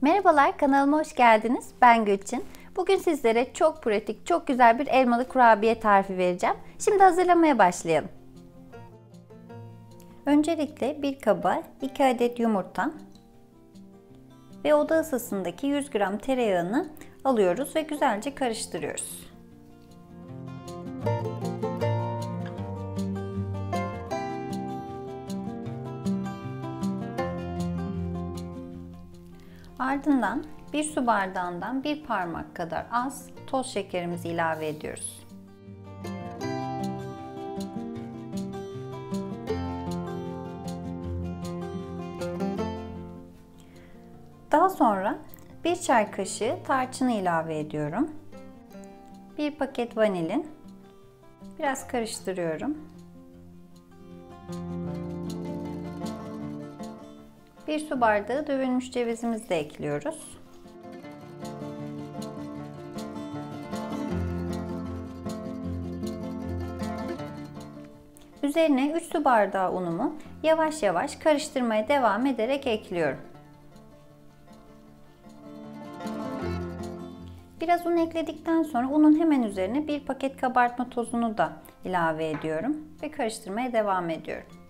Merhabalar kanalıma hoş geldiniz. Ben Gülçin. Bugün sizlere çok pratik, çok güzel bir elmalı kurabiye tarifi vereceğim. Şimdi hazırlamaya başlayalım. Öncelikle bir kaba 2 adet yumurta ve oda ısısındaki 100 gram tereyağını alıyoruz ve güzelce karıştırıyoruz. Ardından bir su bardağından bir parmak kadar az toz şekerimizi ilave ediyoruz. Daha sonra bir çay kaşığı tarçını ilave ediyorum. Bir paket vanilin. Biraz karıştırıyorum. Bir su bardağı dövülmüş cevizimizi de ekliyoruz. Üzerine 3 su bardağı unumu yavaş yavaş karıştırmaya devam ederek ekliyorum. Biraz un ekledikten sonra unun hemen üzerine bir paket kabartma tozunu da ilave ediyorum ve karıştırmaya devam ediyorum.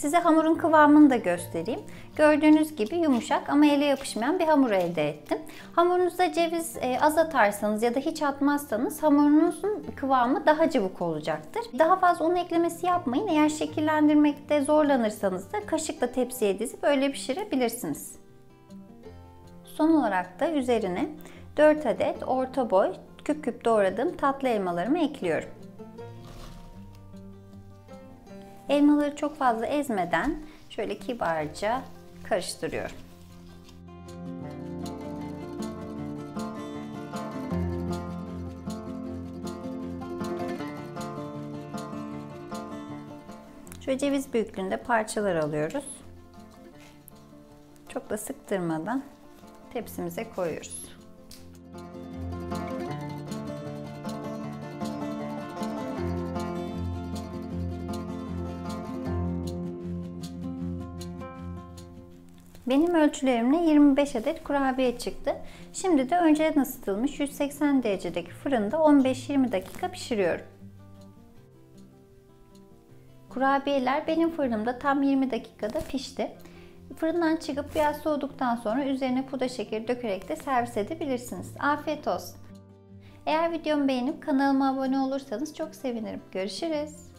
Size hamurun kıvamını da göstereyim. Gördüğünüz gibi yumuşak ama ele yapışmayan bir hamur elde ettim. Hamurunuzda ceviz e, az atarsanız ya da hiç atmazsanız hamurunuzun kıvamı daha cıvık olacaktır. Daha fazla un eklemesi yapmayın. Eğer şekillendirmekte zorlanırsanız da kaşıkla tepsiye dizip öyle pişirebilirsiniz. Son olarak da üzerine 4 adet orta boy küp küp doğradığım tatlı elmalarımı ekliyorum. Elmaları çok fazla ezmeden şöyle kibarca karıştırıyorum. Şöyle ceviz büyüklüğünde parçalar alıyoruz. Çok da sıktırmadan tepsimize koyuyoruz. Benim ölçülerimle 25 adet kurabiye çıktı. Şimdi de önceden ısıtılmış 180 derecedeki fırında 15-20 dakika pişiriyorum. Kurabiyeler benim fırınımda tam 20 dakikada pişti. Fırından çıkıp biraz soğuduktan sonra üzerine pudra şekeri dökerek de servis edebilirsiniz. Afiyet olsun. Eğer videomu beğenip kanalıma abone olursanız çok sevinirim. Görüşürüz.